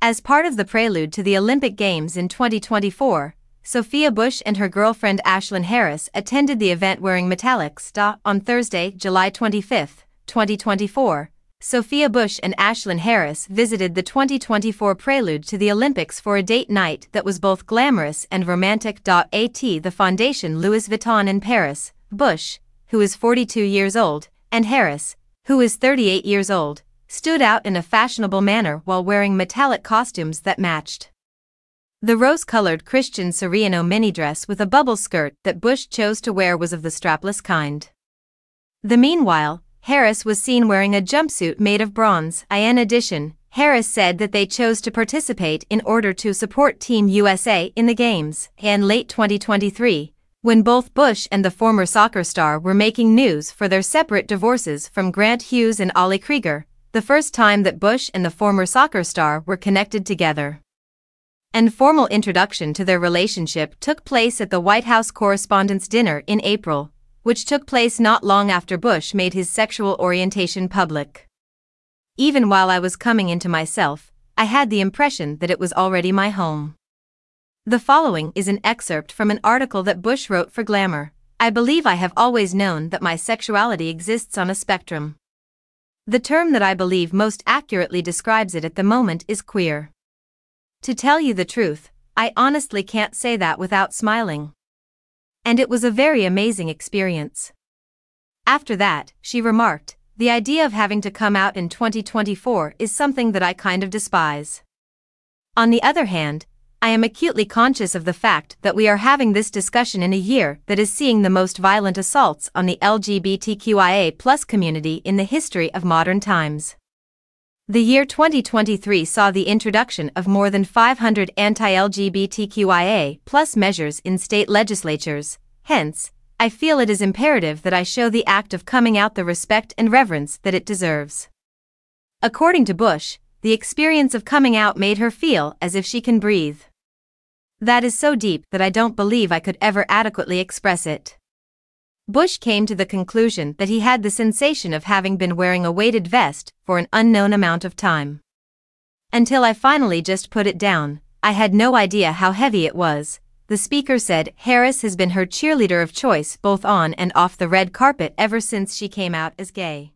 As part of the prelude to the Olympic Games in 2024, Sophia Bush and her girlfriend Ashlyn Harris attended the event wearing metallics. On Thursday, July 25, 2024, Sophia Bush and Ashlyn Harris visited the 2024 prelude to the Olympics for a date night that was both glamorous and romantic. At the foundation Louis Vuitton in Paris, Bush, who is 42 years old, and Harris, who is 38 years old, stood out in a fashionable manner while wearing metallic costumes that matched. The rose-colored Christian Siriano mini dress with a bubble skirt that Bush chose to wear was of the strapless kind. The meanwhile, Harris was seen wearing a jumpsuit made of bronze. In addition, Harris said that they chose to participate in order to support Team USA in the Games. In late 2023, when both Bush and the former soccer star were making news for their separate divorces from Grant Hughes and Ali Krieger, the first time that Bush and the former soccer star were connected together and formal introduction to their relationship took place at the White House Correspondents' Dinner in April, which took place not long after Bush made his sexual orientation public. Even while I was coming into myself, I had the impression that it was already my home. The following is an excerpt from an article that Bush wrote for Glamour. I believe I have always known that my sexuality exists on a spectrum. The term that I believe most accurately describes it at the moment is queer. To tell you the truth, I honestly can't say that without smiling. And it was a very amazing experience. After that, she remarked, the idea of having to come out in 2024 is something that I kind of despise. On the other hand, I am acutely conscious of the fact that we are having this discussion in a year that is seeing the most violent assaults on the LGBTQIA community in the history of modern times. The year 2023 saw the introduction of more than 500 anti-LGBTQIA measures in state legislatures. Hence, I feel it is imperative that I show the act of coming out the respect and reverence that it deserves. According to Bush, the experience of coming out made her feel as if she can breathe. That is so deep that I don't believe I could ever adequately express it. Bush came to the conclusion that he had the sensation of having been wearing a weighted vest for an unknown amount of time. Until I finally just put it down, I had no idea how heavy it was. The speaker said Harris has been her cheerleader of choice both on and off the red carpet ever since she came out as gay.